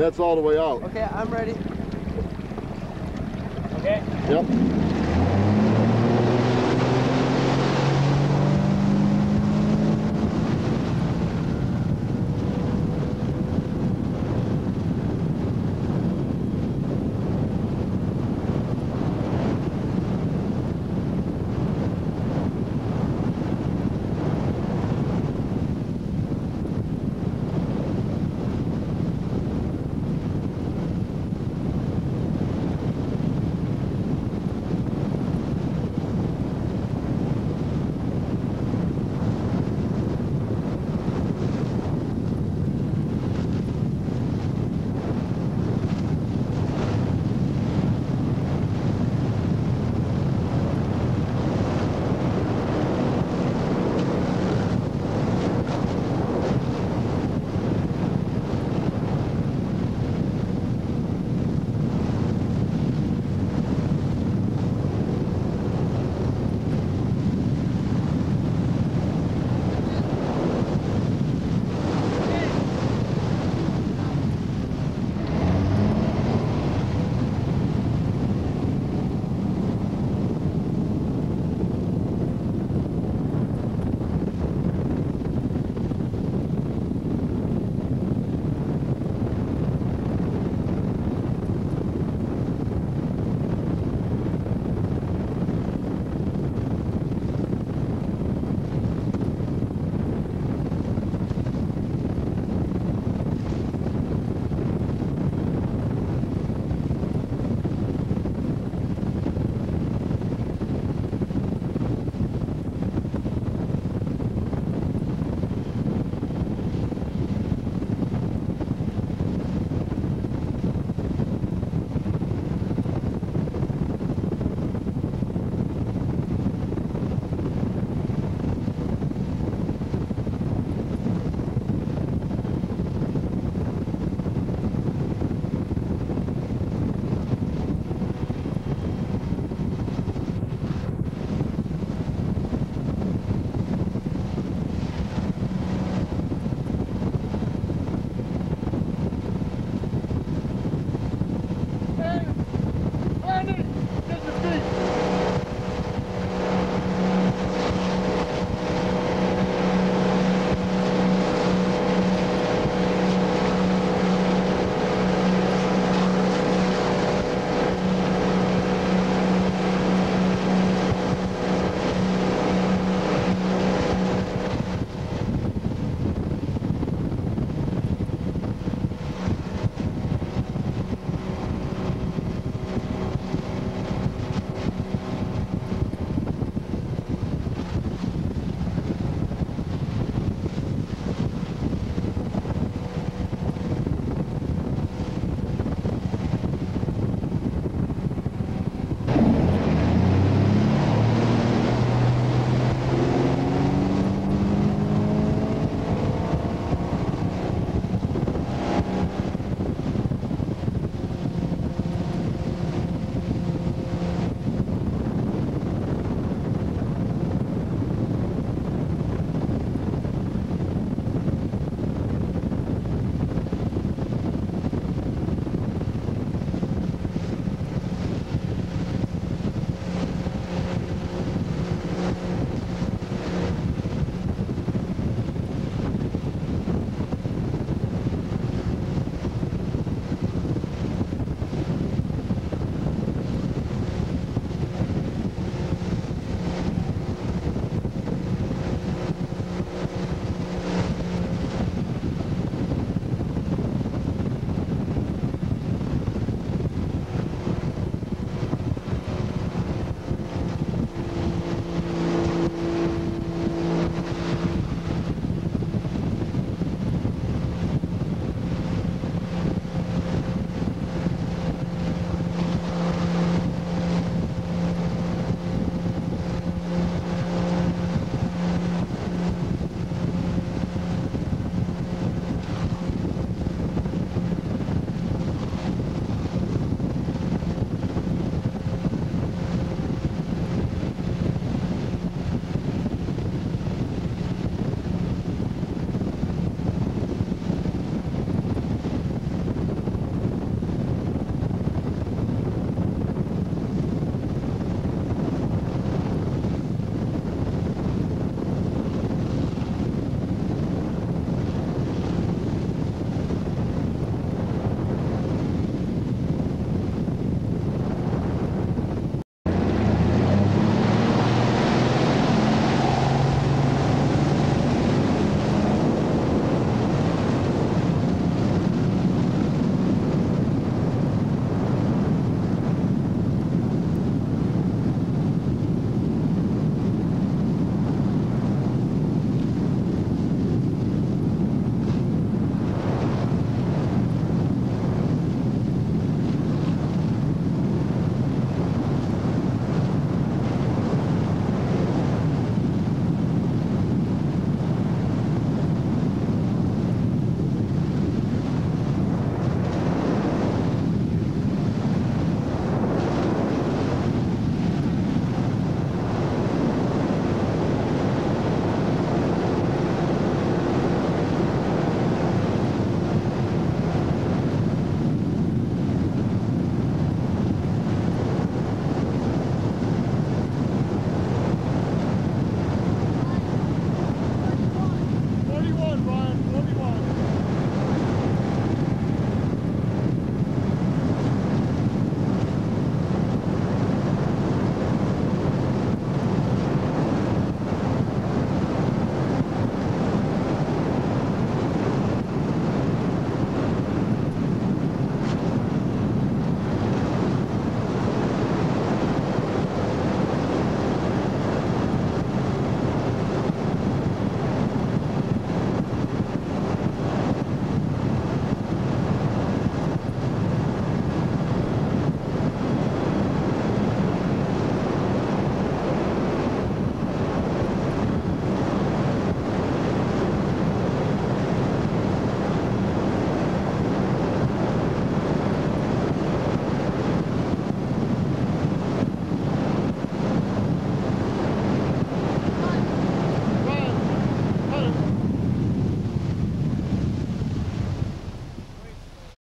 that's all the way out. Okay, I'm ready. Okay? Yep. everyone.